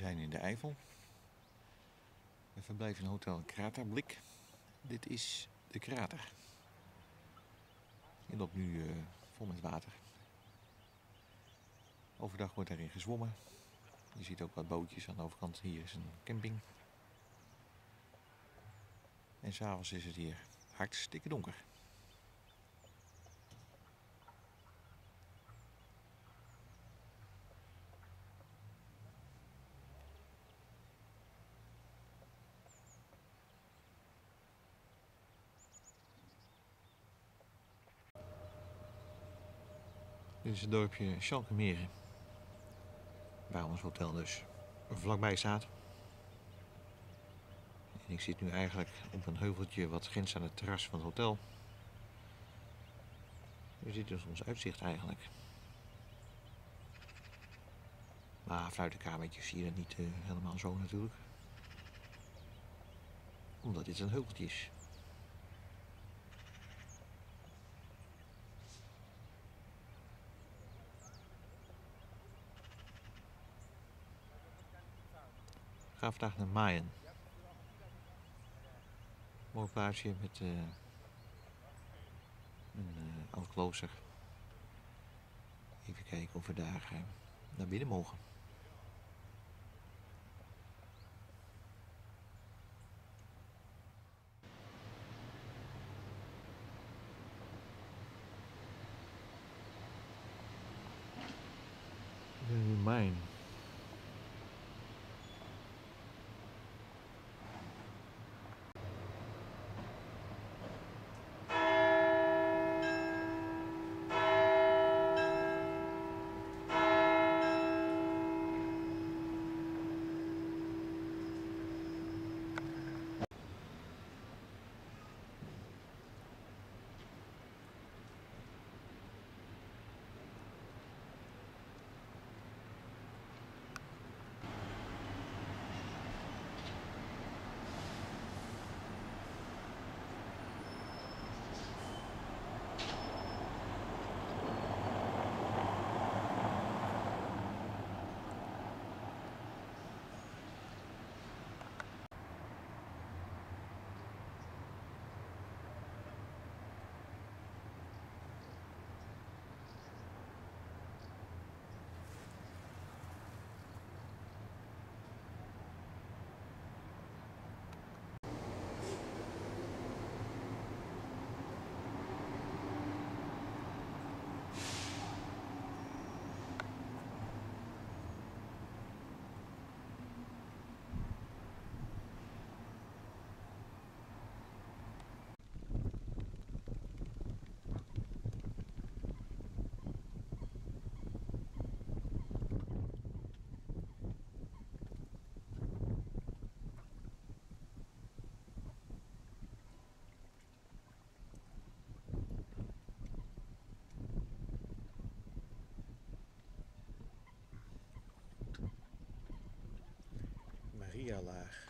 zijn in de Eifel. We verblijven in hotel Kraterblik. Dit is de krater. Je loopt nu eh, vol met water. Overdag wordt erin gezwommen. Je ziet ook wat bootjes aan de overkant. Hier is een camping. En s'avonds is het hier hartstikke donker. Dit is het dorpje Schalkemeren. Waar ons hotel dus vlakbij staat. En ik zit nu eigenlijk op een heuveltje wat grenst aan het terras van het hotel. Hier zit dus ons uitzicht eigenlijk. Maar vanuit de kamertjes zie je het niet eh, helemaal zo natuurlijk. Omdat dit een heuveltje is. Ga vandaag naar Maaien. Mooi plaatsje met eh, een oud klooster. Even kijken of we daar eh, naar binnen mogen. laag.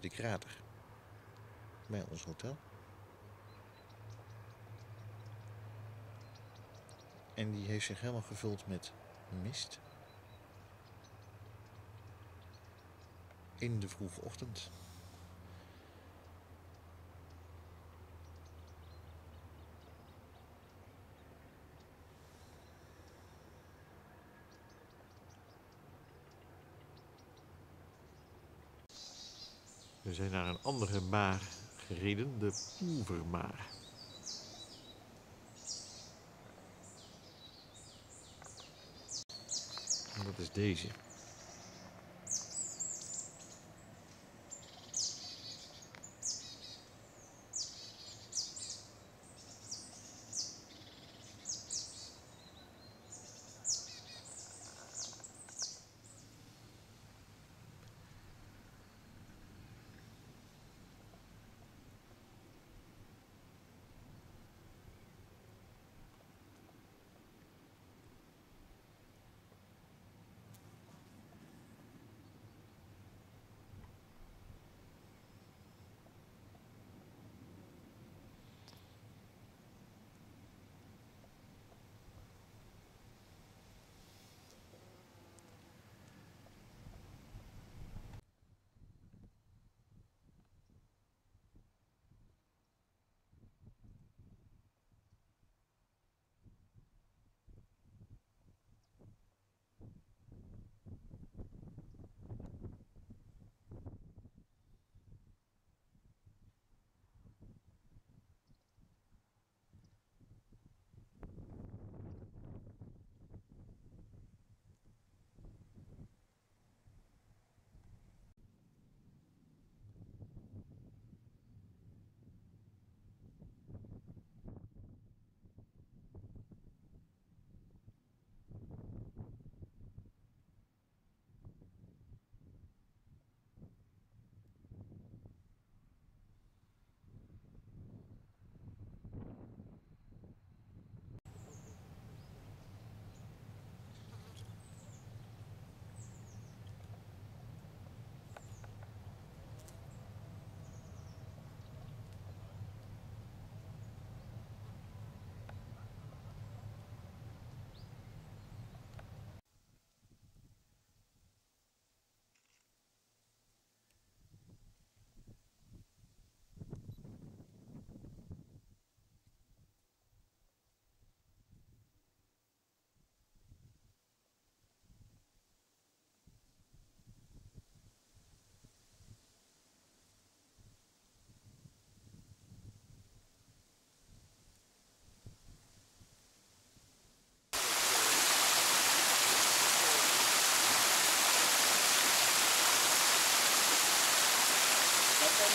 De krater bij ons hotel. En die heeft zich helemaal gevuld met mist. In de vroege ochtend. We zijn naar een andere maar gereden, de Oevermaar. En dat is deze. うん